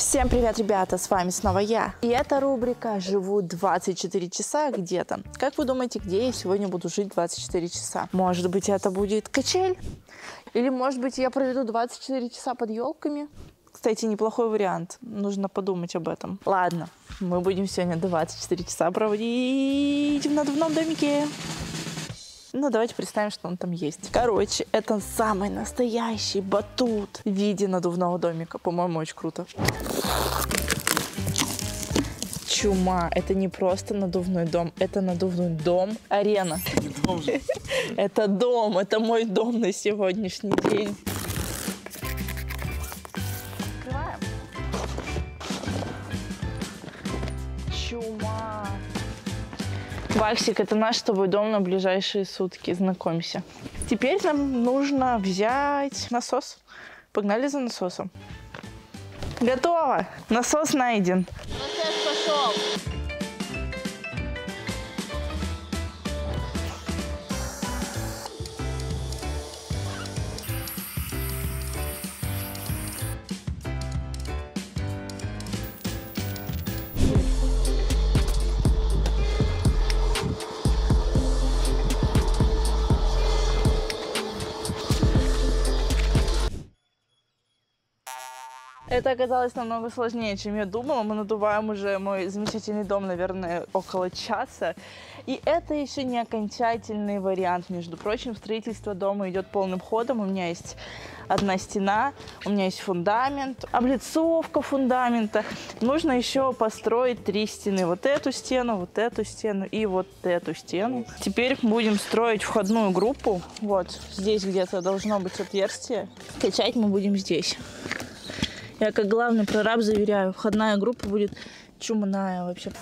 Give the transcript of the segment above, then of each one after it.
Всем привет, ребята, с вами снова я. И это рубрика «Живу 24 часа где-то». Как вы думаете, где я сегодня буду жить 24 часа? Может быть, это будет качель? Или, может быть, я проведу 24 часа под елками? Кстати, неплохой вариант. Нужно подумать об этом. Ладно, мы будем сегодня 24 часа проводить в надувном домике. Ну, давайте представим, что он там есть. Короче, это самый настоящий батут в виде надувного домика. По-моему, очень круто. Чума. Это не просто надувной дом, это надувной дом арена. Это дом, это мой дом на сегодняшний день. Ваксик, это наш с тобой дом на ближайшие сутки. Знакомься. Теперь нам нужно взять насос. Погнали за насосом. Готово. Насос найден. Процесс пошел. Это оказалось намного сложнее, чем я думала. Мы надуваем уже мой замечательный дом, наверное, около часа. И это еще не окончательный вариант. Между прочим, строительство дома идет полным ходом. У меня есть одна стена, у меня есть фундамент, облицовка фундамента. Нужно еще построить три стены. Вот эту стену, вот эту стену и вот эту стену. Теперь будем строить входную группу. Вот здесь где-то должно быть отверстие. Качать мы будем здесь. Я как главный прораб заверяю, входная группа будет чумная вообще.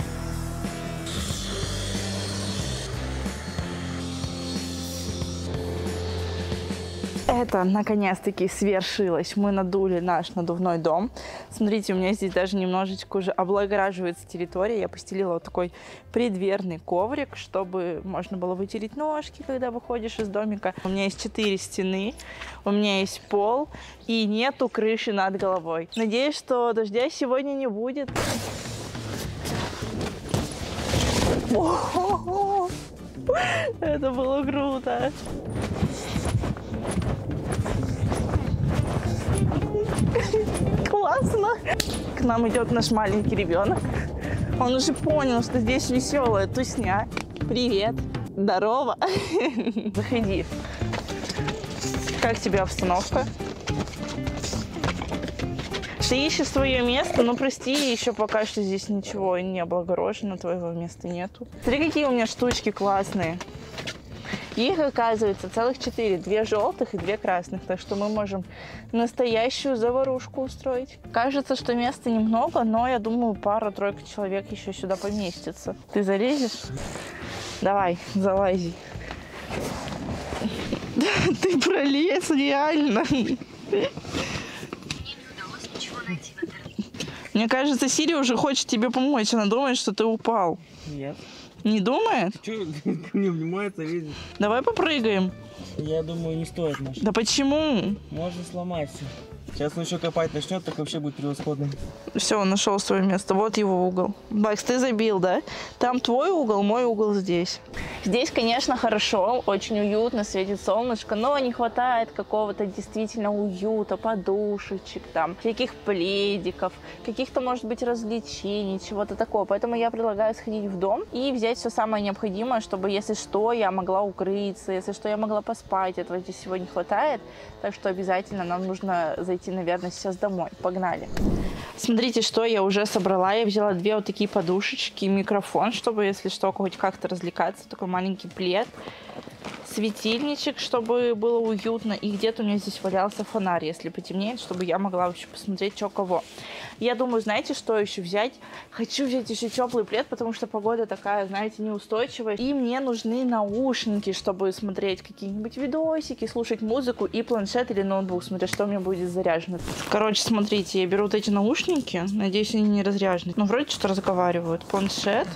Это наконец-таки свершилось. Мы надули наш надувной дом. Смотрите, у меня здесь даже немножечко уже облагораживается территория. Я постелила вот такой предверный коврик, чтобы можно было вытереть ножки, когда выходишь из домика. У меня есть четыре стены, у меня есть пол и нету крыши над головой. Надеюсь, что дождя сегодня не будет. Это было круто. Классно. К нам идет наш маленький ребенок. Он уже понял, что здесь веселая тусня. Привет. Здорово. Заходи. Как тебе обстановка? Ты ищешь свое место, но прости, еще пока что здесь ничего не облагорожено, твоего места нету. Смотри, какие у меня штучки классные. Их, оказывается, целых четыре. Две желтых и две красных. Так что мы можем настоящую заварушку устроить. Кажется, что места немного, но я думаю, пара-тройка человек еще сюда поместится. Ты залезешь? Давай, залази. Ты пролез, реально. Мне кажется, Сири уже хочет тебе помочь. Она думает, что ты упал. Нет. Не думает? Че не внимается, видишь? Давай попрыгаем. Я думаю, не стоит, Маша. Да почему? Можно сломаться. Сейчас он еще копать начнет, так вообще будет превосходно. Все, он нашел свое место. Вот его угол. Бакс, ты забил, да? Там твой угол, мой угол здесь. Здесь, конечно, хорошо, очень уютно, светит солнышко, но не хватает какого-то действительно уюта, подушечек, там, всяких пледиков, каких-то, может быть, развлечений, чего-то такого. Поэтому я предлагаю сходить в дом и взять все самое необходимое, чтобы, если что, я могла укрыться, если что, я могла поспать. Этого здесь сегодня не хватает, так что обязательно нам нужно зайти, наверное, сейчас домой. Погнали. Смотрите, что я уже собрала. Я взяла две вот такие подушечки микрофон, чтобы, если что, хоть как-то развлекаться. Такой маленький плед светильничек, чтобы было уютно. И где-то у меня здесь валялся фонарь, если потемнеет, чтобы я могла вообще посмотреть, что кого. Я думаю, знаете, что еще взять? Хочу взять еще теплый плед, потому что погода такая, знаете, неустойчивая. И мне нужны наушники, чтобы смотреть какие-нибудь видосики, слушать музыку и планшет или ноутбук, смотря что у меня будет заряжено. Короче, смотрите, я беру вот эти наушники. Надеюсь, они не разряжены. Ну, вроде что-то разговаривают. Планшет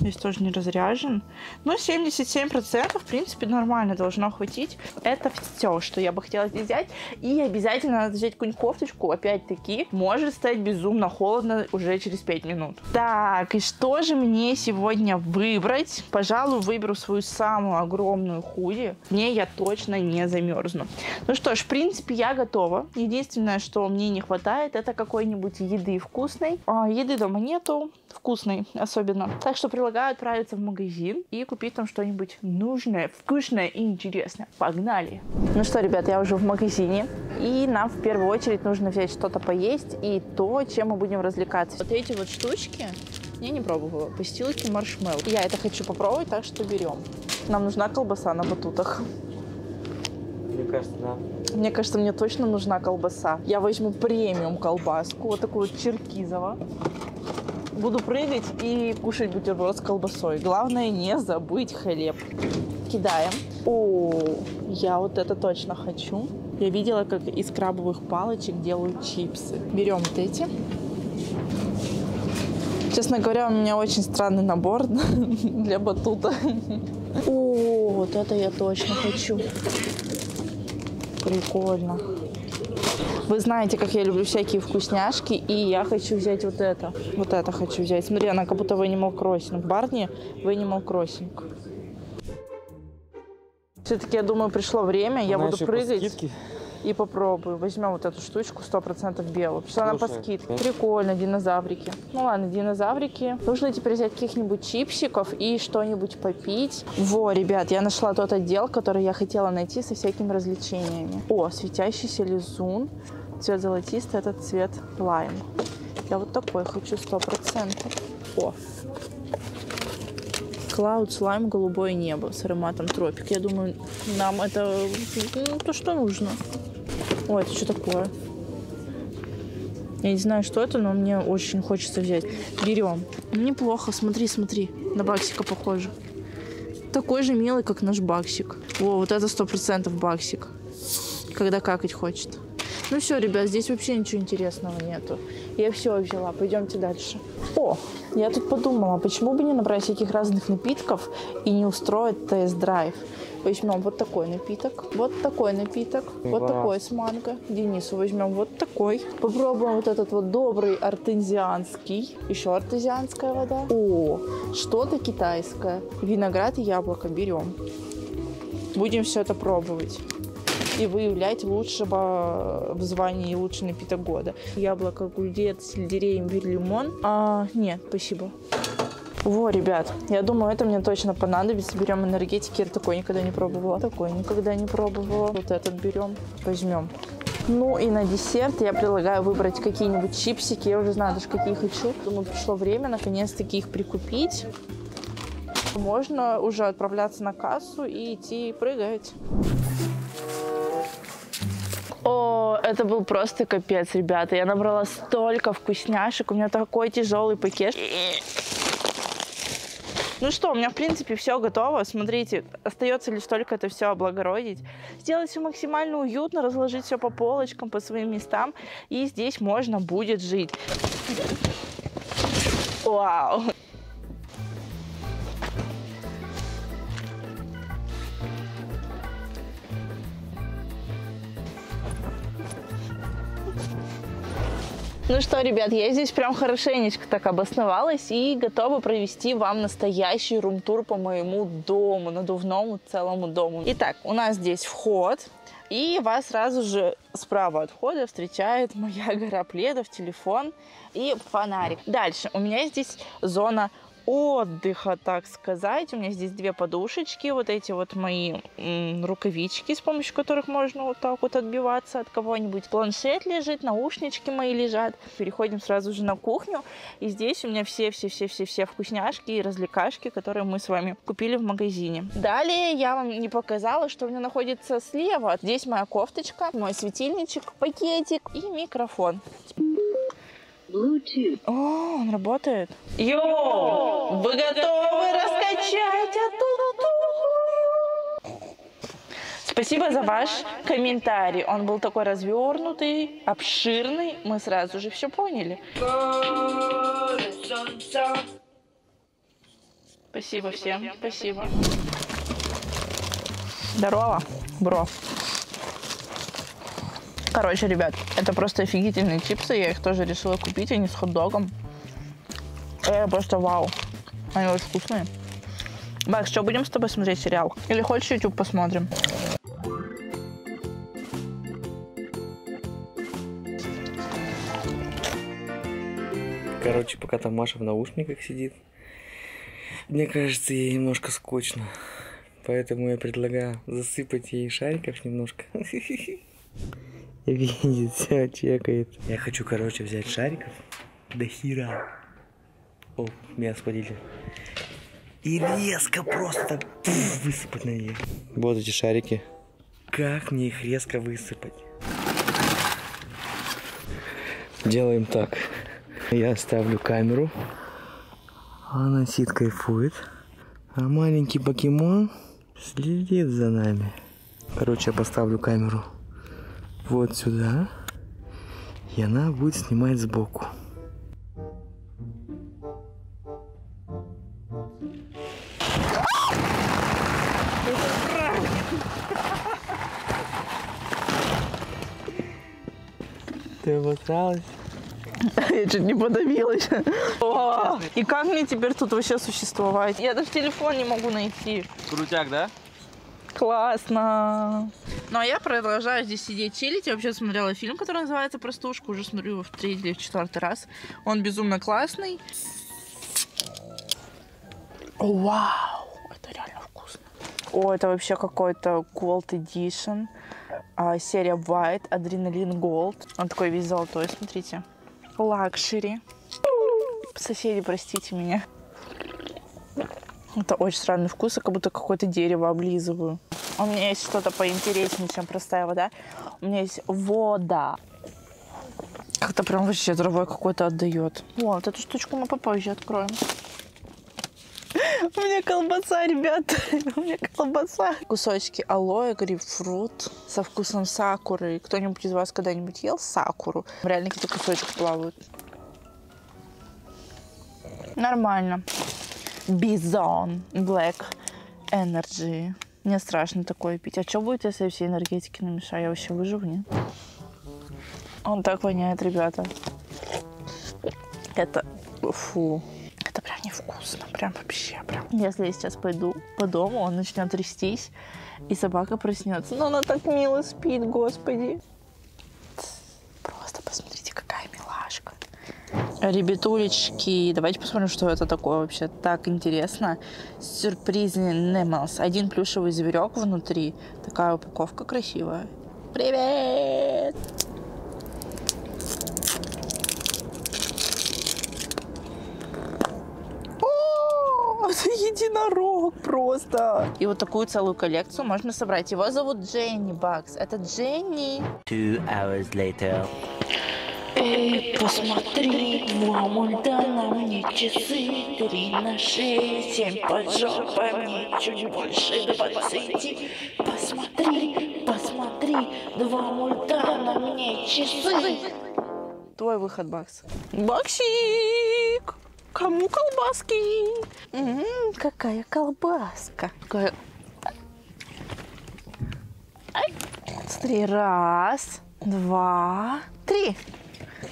Здесь тоже не разряжен. Но 77% в принципе нормально должно хватить. Это все, что я бы хотела здесь взять. И обязательно надо взять какую-нибудь кофточку. Опять-таки, может стать безумно холодно уже через 5 минут. Так, и что же мне сегодня выбрать? Пожалуй, выберу свою самую огромную худи. В ней я точно не замерзну. Ну что ж, в принципе, я готова. Единственное, что мне не хватает, это какой-нибудь еды вкусной. А, еды дома нету, вкусной особенно. Так что предлагаю отправиться в магазин и купить там что-нибудь нужное, вкусное и интересное. Погнали! Ну что, ребят, я уже в магазине. И нам в первую очередь нужно взять что-то поесть и то, чем мы будем развлекаться. Вот эти вот штучки я не пробовала. Постилки маршмелл. Я это хочу попробовать, так что берем. Нам нужна колбаса на батутах. Мне кажется, да. Мне кажется, мне точно нужна колбаса. Я возьму премиум колбаску, вот такую вот черкизово. Буду прыгать и кушать бутерброд с колбасой. Главное не забыть хлеб. Кидаем. О, я вот это точно хочу. Я видела, как из крабовых палочек делают чипсы. Берем вот эти. Честно говоря, у меня очень странный набор для батута. О, вот это я точно хочу. Прикольно. Вы знаете, как я люблю всякие вкусняшки, и я хочу взять вот это. Вот это хочу взять. Смотри, она как будто Animal Crossing. Барни в Animal Crossing. Все-таки, я думаю, пришло время, я Она буду прыгать. И попробую. Возьмем вот эту штучку 100% белую. Потому что она по скидке. Прикольно, динозаврики. Ну ладно, динозаврики. Нужно теперь взять каких-нибудь чипсиков и что-нибудь попить. Во, ребят, я нашла тот отдел, который я хотела найти со всякими развлечениями. О, светящийся лизун. Цвет золотистый, этот цвет лайм. Я вот такой хочу 100%. О, Cloud Slime голубое небо с ароматом тропик. Я думаю, нам это ну, то, что нужно. Ой, это что такое? Я не знаю, что это, но мне очень хочется взять. Берем. Ну, неплохо, смотри, смотри. На баксика похоже. Такой же милый, как наш баксик. О, вот это сто процентов баксик. Когда какать хочет. Ну все, ребят, здесь вообще ничего интересного нету. Я все взяла, пойдемте дальше. О, я тут подумала, почему бы не набрать всяких разных напитков и не устроить тест-драйв. Возьмем вот такой напиток, вот такой напиток, вот Класс. такой с манго. Денису возьмем вот такой. Попробуем вот этот вот добрый артезианский. Еще артезианская вода. О, что-то китайское. Виноград и яблоко берем. Будем все это пробовать и выявлять лучшего в звании лучший напиток года. Яблоко, гульдец, сельдерей, имбирь, лимон. А, нет, спасибо. Во, ребят, я думаю, это мне точно понадобится. Берем энергетики, я такой никогда не пробовала. Такой никогда не пробовала. Вот этот берем, возьмем. Ну и на десерт я предлагаю выбрать какие-нибудь чипсики. Я уже знаю даже, какие хочу. Думаю, пришло время наконец-таки их прикупить. Можно уже отправляться на кассу и идти прыгать. О, это был просто капец, ребята. Я набрала столько вкусняшек. У меня такой тяжелый пакет. Ну что, у меня, в принципе, все готово. Смотрите, остается лишь только это все облагородить. Сделать все максимально уютно, разложить все по полочкам, по своим местам. И здесь можно будет жить. Вау! Ну что, ребят, я здесь прям хорошенечко так обосновалась и готова провести вам настоящий рум-тур по моему дому, надувному целому дому. Итак, у нас здесь вход, и вас сразу же справа от входа встречает моя гора пледов, телефон и фонарик. Дальше, у меня здесь зона отдыха, так сказать. У меня здесь две подушечки, вот эти вот мои рукавички, с помощью которых можно вот так вот отбиваться от кого-нибудь. Планшет лежит, наушнички мои лежат. Переходим сразу же на кухню. И здесь у меня все-все-все-все-все вкусняшки и развлекашки, которые мы с вами купили в магазине. Далее я вам не показала, что у меня находится слева. Здесь моя кофточка, мой светильничек, пакетик и микрофон. Bluetooth. О, он работает. Йоу! Вы готовы раскачать эту тухлую? Спасибо за ваш комментарий. Он был такой развернутый, обширный. Мы сразу же все поняли. Спасибо всем. Спасибо. Здорово, бро. Короче, ребят, это просто офигительные чипсы. Я их тоже решила купить. Они с хот-догом. Это просто вау. Они очень вкусные. Бакс, что, будем с тобой смотреть сериал? Или хочешь YouTube посмотрим? Короче, пока там Маша в наушниках сидит, мне кажется, ей немножко скучно. Поэтому я предлагаю засыпать ей шариков немножко. Видит, все чекает. Я хочу, короче, взять шариков до хера. О, меня схватили. И резко просто так пф, высыпать на нее. Вот эти шарики. Как мне их резко высыпать? Делаем так. Я ставлю камеру. Она сидит, кайфует. А маленький покемон следит за нами. Короче, я поставлю камеру вот сюда. И она будет снимать сбоку. Ты обосралась? Я чуть не подавилась. О, И как мне теперь тут вообще существовать? Я даже телефон не могу найти. Крутяк, да? Классно. Ну а я продолжаю здесь сидеть чилить. Я вообще смотрела фильм, который называется «Простушка». Уже смотрю его в третий или в четвертый раз. Он безумно классный. О, Вау! Это реально вкусно. О, это вообще какой-то Gold Edition. А, серия White, Adrenaline Gold. Он такой весь золотой, смотрите. Luxury. Соседи, простите меня. Это очень странный вкус, я как будто какое-то дерево облизываю. У меня есть что-то поинтереснее, чем простая вода. У меня есть вода. Как-то прям вообще травой какой-то отдает. Вот, эту штучку мы попозже откроем. У меня колбаса, ребята. У меня колбаса. Кусочки алоэ, грейпфрут со вкусом сакуры. Кто-нибудь из вас когда-нибудь ел сакуру? Реально какие-то кусочки плавают. Нормально. Бизон Black Energy. Мне страшно такое пить. А что будет, если я все энергетики намешаю? Я вообще выживу, нет? Он так воняет, ребята. Это... Фу. Это прям невкусно. Прям вообще. Прям. Если я сейчас пойду по дому, он начнет трястись, и собака проснется. Но она так мило спит, господи. Просто посмотрите, какая милашка. Ребятулечки, давайте посмотрим, что это такое вообще. Так интересно. Сюрпризный Немелс. Один плюшевый зверек внутри. Такая упаковка красивая. Привет! О, единорог просто. И вот такую целую коллекцию можно собрать. Его зовут Дженни Бакс. Это Дженни. Two hours later. Эй, посмотри, два мульта на мне часы, три на шее, семь под жопой, мне чуть больше двадцати. Посмотри, посмотри, два мульта на мне часы. Твой выход, Бакс. Баксик! Кому колбаски? М, какая колбаска. Какая... Ай. Смотри, раз, два, три.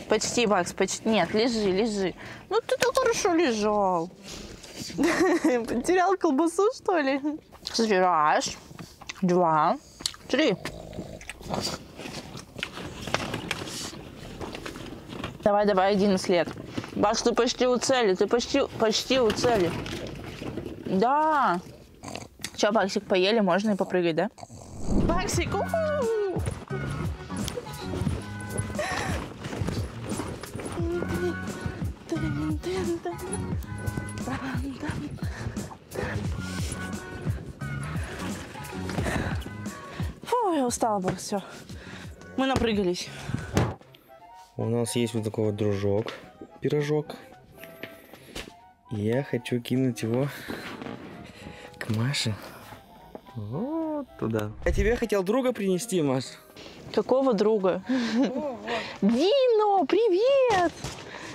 Почти, Бакс, почти. Нет, лежи, лежи. Ну ты так хорошо лежал. Потерял колбасу, что ли? Раз, два, три. Давай, давай, один след. Бакс, ты почти у цели, ты почти, почти у цели. Да. Че, Баксик, поели, можно и попрыгать, да? Баксик, уху! Фу, устала, Бакс, все. Мы напрыгались. У нас есть вот такой вот дружок, пирожок. Я хочу кинуть его к Маше. Вот туда. Я тебе хотел друга принести, Маш. Какого друга? Дино, привет!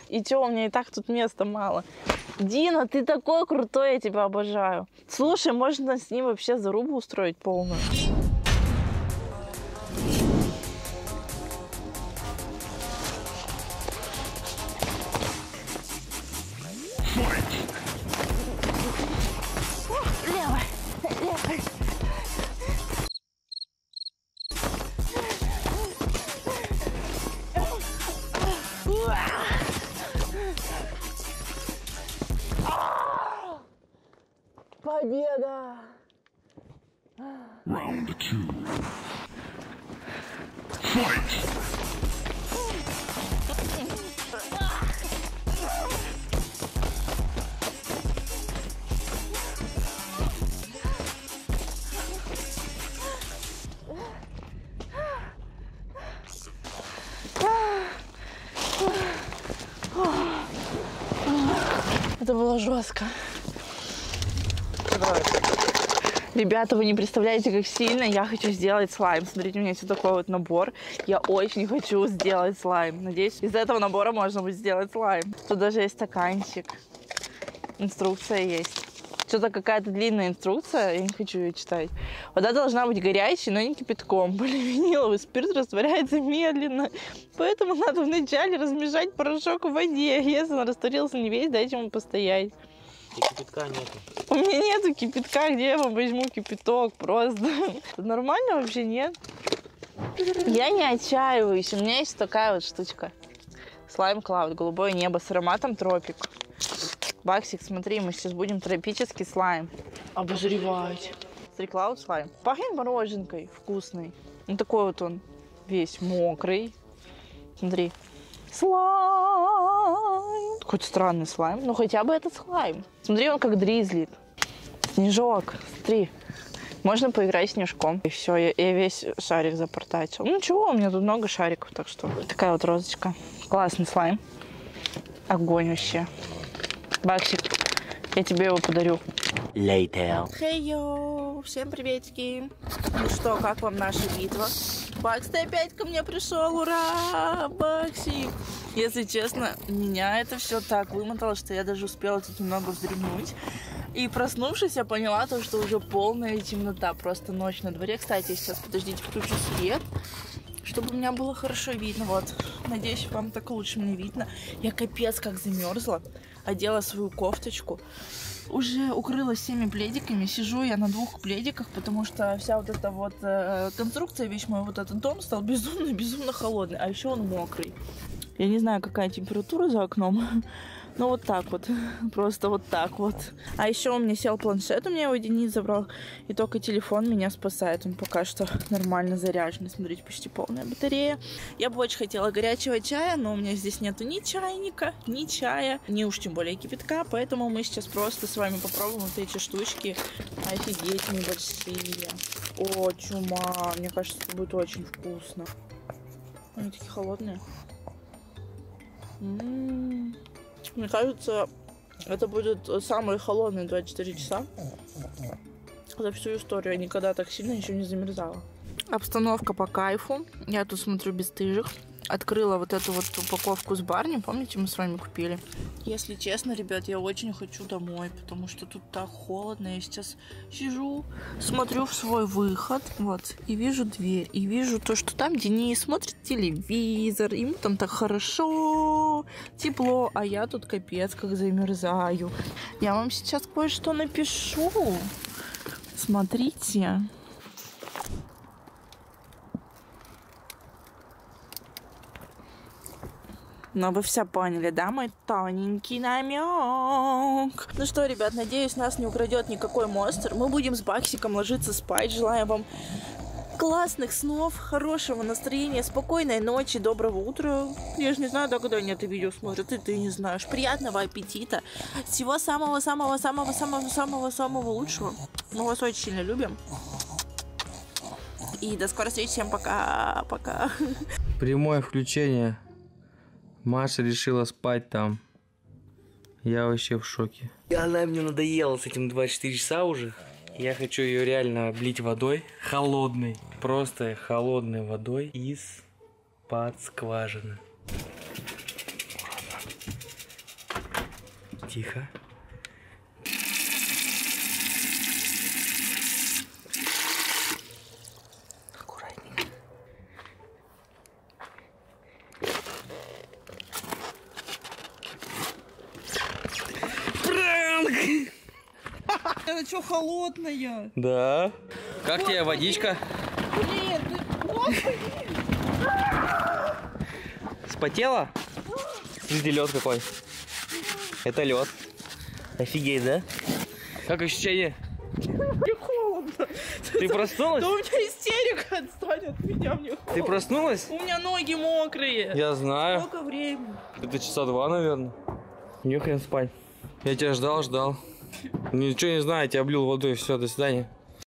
И чё, у меня и так тут места мало. Дина, ты такой крутой, я тебя обожаю. Слушай, можно с ним вообще зарубу устроить полную. Было жестко. Ребята, вы не представляете, как сильно я хочу сделать слайм. Смотрите, у меня есть вот такой вот набор. Я очень хочу сделать слайм. Надеюсь, из этого набора можно будет сделать слайм. Тут даже есть стаканчик. Инструкция есть. Что-то какая-то длинная инструкция, я не хочу ее читать. Вода должна быть горячей, но не кипятком. Поливиниловый спирт растворяется медленно, поэтому надо вначале размешать порошок в воде. Если он растворился не весь, дайте ему постоять. И кипятка нету. У меня нету кипятка, где я возьму кипяток просто? Нормально вообще нет? Я не отчаиваюсь, у меня есть такая вот штучка. Слайм Клауд, голубое небо с ароматом тропик. Баксик, смотри, мы сейчас будем тропический слайм обозревать. Смотри, Клауд слайм. Пахнет мороженкой вкусный. Ну такой вот он весь мокрый. Смотри. Слайм. Какой-то странный слайм. Ну хотя бы этот слайм. Смотри, он как дризлит. Снежок, смотри. Можно поиграть снежком. И все, я, я весь шарик запортачил. Ну ничего, у меня тут много шариков, так что. Такая вот розочка. Классный слайм. Огонь вообще. Баксик, я тебе его подарю. Later. Хей-йоу, всем приветики. Ну что, как вам наша битва? Бакс, ты опять ко мне пришел, ура, Баксик. Если честно, меня это все так вымотало, что я даже успела тут немного вздремнуть. И проснувшись, я поняла то, что уже полная темнота, просто ночь на дворе. Кстати, сейчас, подождите, включу свет, чтобы меня было хорошо видно. Вот, надеюсь, вам так лучше мне видно. Я капец как замерзла, одела свою кофточку уже укрылась всеми пледиками. Сижу я на двух пледиках, потому что вся вот эта вот э, конструкция, весь мой вот этот дом стал безумно-безумно холодный. А еще он мокрый. Я не знаю, какая температура за окном. Ну, вот так вот. Просто вот так вот. А еще у меня сел планшет, у меня его Денис забрал. И только телефон меня спасает. Он пока что нормально заряжен. Смотрите, почти полная батарея. Я бы очень хотела горячего чая, но у меня здесь нету ни чайника, ни чая, ни уж тем более кипятка. Поэтому мы сейчас просто с вами попробуем вот эти штучки. Офигеть, небольшие. О, чума. Мне кажется, это будет очень вкусно. Они такие холодные. М-м-м. Мне кажется, это будет самые холодные 24 часа за всю историю. Я никогда так сильно еще не замерзала. Обстановка по кайфу. Я тут смотрю бесстыжих. Открыла вот эту вот упаковку с барни. Помните, мы с вами купили? Если честно, ребят, я очень хочу домой, потому что тут так холодно. Я сейчас сижу, смотрю в свой выход, вот, и вижу дверь. И вижу то, что там Денис смотрит телевизор, ему там так хорошо, тепло, а я тут капец как замерзаю. Я вам сейчас кое-что напишу. Смотрите. Но вы все поняли, да, мой тоненький намек? Ну что, ребят, надеюсь, нас не украдет никакой монстр. Мы будем с Баксиком ложиться спать. Желаем вам классных снов, хорошего настроения, спокойной ночи, доброго утра. Я же не знаю, да, когда они это видео смотрят, и ты не знаешь. Приятного аппетита. Всего самого-самого-самого-самого-самого лучшего. Мы вас очень сильно любим. И до скорой встречи. Всем пока. Пока. Прямое включение. Маша решила спать там. Я вообще в шоке. Она мне надоела с этим 24 часа уже. Я хочу ее реально облить водой. Холодной. Просто холодной водой из-под скважины. Тихо. Она что, холодная? Да. Как тебе водичка? Блин, ты... Господи! Спотела? Смотри, лед какой. Это лед. Офигеть, да? Как ощущение? Мне холодно. Ты проснулась? Да у меня истерика, отстань от меня, мне холодно. Ты проснулась? У меня ноги мокрые. Я знаю. Сколько времени? Это часа два, наверное. Нехрен спать. Я тебя ждал, ждал. Ничего не тебя облил водой. Все, до свидания.